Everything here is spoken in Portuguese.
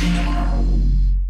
Música